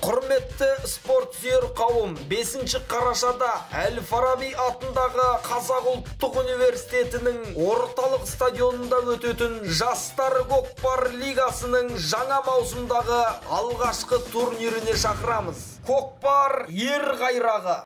құрметті спорт сүйер қауым 5 қарашада әл фараби атындағы қазақ ұлттық университетінің орталық стадионында өтетін жастар көкпар лигасының жаңа маусымдағы алғашқы турниріне шақырамыз. Көкпар ер қайрағы.